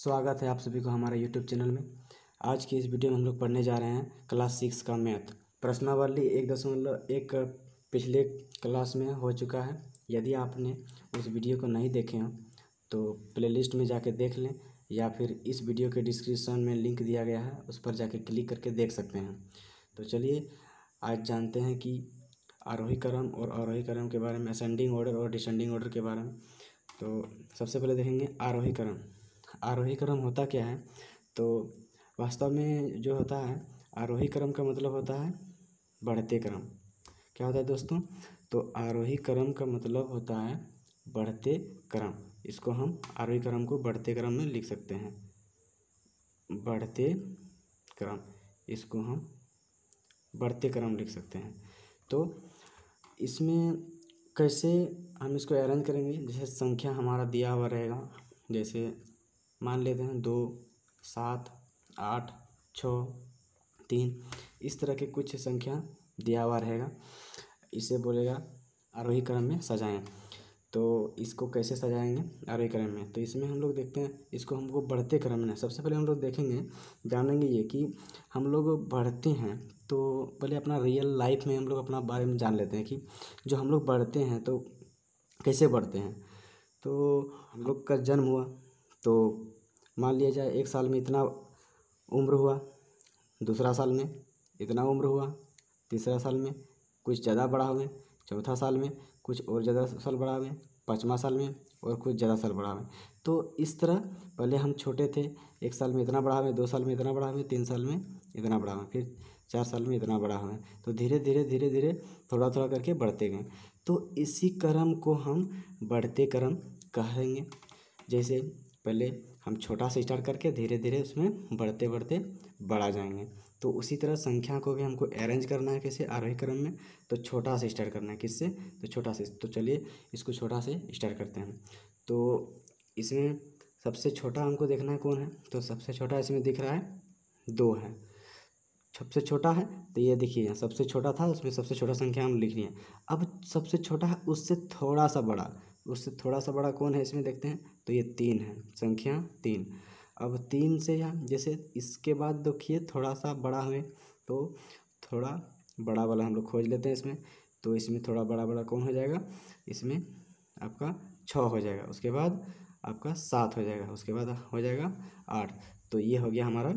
स्वागत है आप सभी को हमारे यूट्यूब चैनल में। आज की इस वीडियो में हम लोग पढ़ने जा रहे हैं क्लास सिक्स का मैथ। प्रश्नावली एक दशमलव एक पिछले क्लास में हो चुका है। यदि आपने उस वीडियो को नहीं देखे हो तो प्लेलिस्ट में जाके देख लें या फिर इस वीडियो के डिस्क्रिप्शन में लिंक दिया गया है, उस पर जाके क्लिक करके देख सकते हैं। तो चलिए, आज जानते हैं कि आरोही क्रम और आरोही क्रम के बारे में असेंडिंग ऑर्डर और डिसेंडिंग ऑर्डर के बारे में। तो सबसे पहले देखेंगे आरोही क्रम आरोही क्रम होता क्या है? तो वास्तव में जो होता है आरोही क्रम का मतलब होता है बढ़ते क्रम क्या होता है दोस्तों? तो आरोही क्रम का मतलब होता है बढ़ते क्रम इसको हम आरोही क्रम को बढ़ते क्रम में लिख सकते हैं। बढ़ते क्रम इसको हम बढ़ते क्रम लिख सकते हैं। तो इसमें कैसे हम इसको अरेंज करेंगे? जैसे संख्या हमारा दिया हुआ रहेगा, जैसे मान लेते हैं दो, सात, आठ, छः, तीन। इस तरह के कुछ संख्या दिया हुआ रहेगा। इसे बोलेगा आरोही क्रम में सजाएँ। तो इसको कैसे सजाएँगे? आरोही क्रम में। तो इसमें हम लोग देखते हैं, इसको हमको बढ़ते क्रम में। सबसे पहले हम लोग देखेंगे जानेंगे ये कि हम लोग बढ़ते हैं तो पहले अपना रियल लाइफ में हम लोग अपना बारे में जान लेते हैं कि जो हम लोग बढ़ते हैं तो कैसे बढ़ते हैं। तो हम लोग का जन्म हुआ तो मान लिया जाए एक साल में इतना उम्र हुआ, दूसरा साल में इतना उम्र हुआ, तीसरा साल में कुछ ज़्यादा बड़ा हुए, चौथा साल में कुछ और ज़्यादा साल बड़ा हुए, पाँचवा साल में और कुछ ज़्यादा साल बड़ा हुए। तो इस तरह पहले हम छोटे थे, एक साल में इतना बड़ा हुए, दो साल में इतना बड़ा हुए, तीन साल में इतना बड़ा हुए, फिर चार साल में इतना बड़ा हुए। तो धीरे धीरे धीरे धीरे थोड़ा थोड़ा करके बढ़ते गए। तो इसी क्रम को हम बढ़ते क्रम कहेंगे। जैसे पहले हम छोटा से स्टार्ट करके धीरे धीरे उसमें बढ़ते बढ़ते बढ़ा जाएँगे। तो उसी तरह संख्या को भी हमको अरेंज करना है कैसे आरोही क्रम में तो छोटा से स्टार्ट करना है किससे? तो छोटा से तो चलिए इसको छोटा से स्टार्ट करते हैं। तो इसमें सबसे छोटा हमको देखना है कौन है? तो सबसे छोटा इसमें दिख रहा है, दो है। सबसे छोटा है तो ये देखिए सबसे छोटा था, उसमें सबसे छोटा संख्या हम लिख रही है। अब सबसे छोटा है, उससे थोड़ा सा बड़ा। उससे थोड़ा सा बड़ा कौन है इसमें देखते हैं। तो ये तीन है, संख्या तीन। अब तीन से यहाँ, जैसे इसके बाद देखिए थोड़ा सा बड़ा हमें तो थोड़ा बड़ा वाला हम लोग खोज लेते हैं इसमें। तो इसमें थोड़ा बड़ा बड़ा कौन हो जाएगा? इसमें आपका छः हो जाएगा, उसके बाद आपका सात हो जाएगा, उसके बाद हो जाएगा आठ। तो ये हो गया हमारा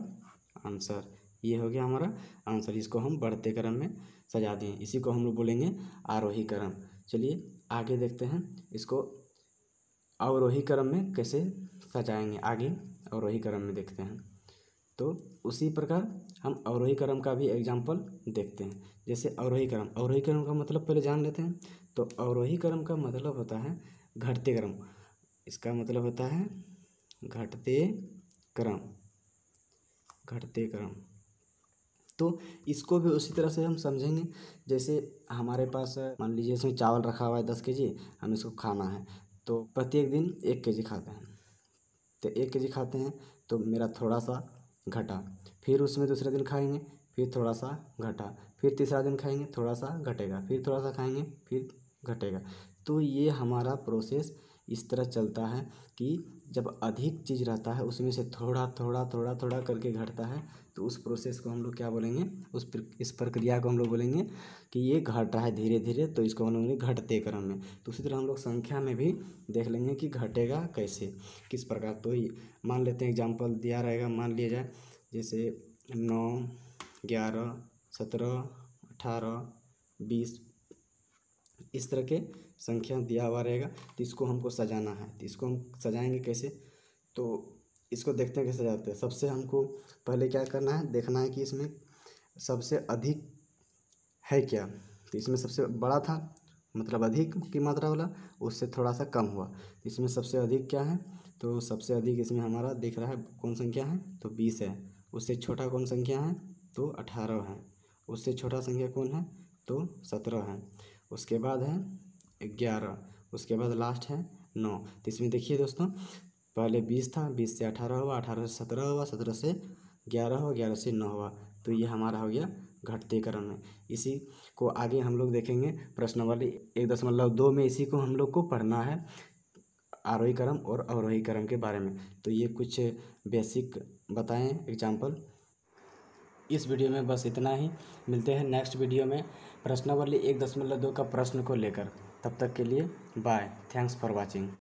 आंसर, ये हो गया हमारा आंसर, इसको हम बढ़ते क्रम में सजा दें। इसी को हम लोग बोलेंगे आरोही क्रम। चलिए आगे देखते हैं इसको अवरोही क्रम में कैसे सजाएँगे। आगे अवरोही क्रम में देखते हैं। तो उसी प्रकार हम अवरोही क्रम का भी एग्ज़ाम्पल देखते हैं। जैसे अवरोही क्रम अवरोही क्रम का मतलब पहले जान लेते हैं। तो अवरोही क्रम का मतलब होता है घटते क्रम इसका मतलब होता है घटते क्रम घटते क्रम तो इसको भी उसी तरह से हम समझेंगे। जैसे हमारे पास, मान लीजिए इसमें चावल रखा हुआ है दस के जी हम इसको खाना है तो प्रत्येक दिन एक के जी खाते हैं। तो एक के जी खाते हैं तो मेरा थोड़ा सा घटा। फिर उसमें दूसरे दिन खाएँगे, फिर थोड़ा सा घटा। फिर तीसरा दिन खाएँगे थोड़ा सा घटेगा। फिर थोड़ा सा खाएँगे, फिर घटेगा। तो ये हमारा प्रोसेस इस तरह चलता है कि जब अधिक चीज़ रहता है उसमें से थोड़ा थोड़ा थोड़ा थोड़ा करके घटता है तो उस प्रोसेस को हम लोग क्या बोलेंगे? उस प्र, इस प्रक्रिया को हम लोग बोलेंगे कि ये घट रहा है धीरे धीरे तो इसको हम लोग घटते क्रम में। तो उसी तरह हम लोग संख्या में भी देख लेंगे कि घटेगा कैसे किस प्रकार। तो मान लेते हैं एग्ज़ाम्पल दिया रहेगा मान लिया जाए जैसे नौ ग्यारह सत्रह अठारह बीस इस तरह के संख्या दिया हुआ रहेगा तो इसको हमको सजाना है। तो इसको हम सजाएँगे कैसे? तो इसको देखते हैं कैसे सजाते हैं। सबसे हमको पहले क्या करना है, देखना है कि इसमें सबसे अधिक है क्या? तो इसमें सबसे बड़ा था मतलब अधिक की मात्रा वाला, उससे थोड़ा सा कम हुआ। तो इसमें सबसे अधिक क्या है? तो सबसे अधिक इसमें हमारा दिख रहा है, कौन संख्या है? तो बीस है। उससे छोटा कौन संख्या है? तो अठारह है। उससे छोटा संख्या कौन है? तो सत्रह है। उसके बाद है ग्यारह, उसके बाद लास्ट है नौ। तो इसमें देखिए दोस्तों, पहले बीस था, बीस से अठारह हुआ, अठारह से सत्रह हुआ, सत्रह से ग्यारह हुआ, ग्यारह से नौ हुआ। तो ये हमारा हो गया घटते क्रम में। इसी को आगे हम लोग देखेंगे प्रश्नावली एक दशमलव दो में इसी को हम लोग को पढ़ना है आरोही क्रम और अवरोही क्रम के बारे में। तो ये कुछ बेसिक बताएँ एग्ज़ाम्पल इस वीडियो में बस इतना ही। मिलते हैं नेक्स्ट वीडियो में प्रश्नावली एक दशमलव दो का प्रश्न को लेकर। तब तक के लिए बाय थैंक्स फॉर वॉचिंग